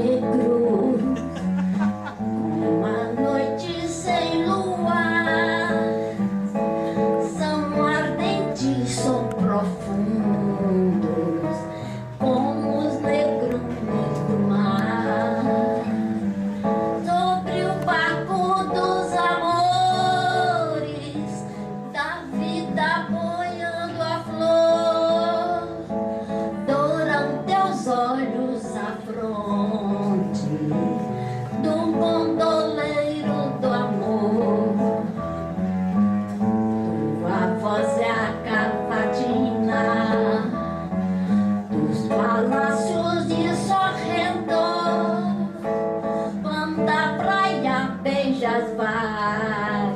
negro. does by.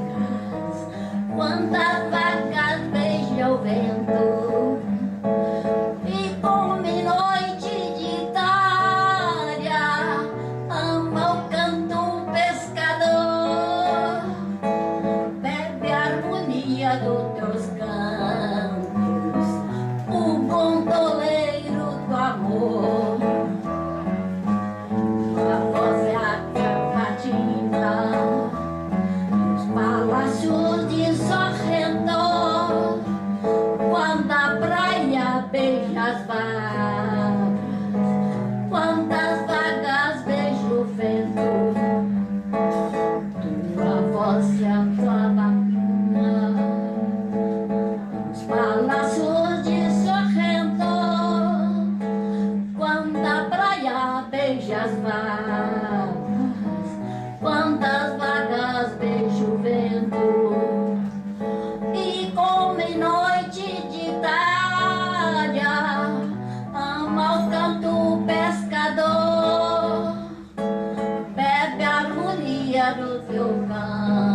praia beijas vai. やろうか。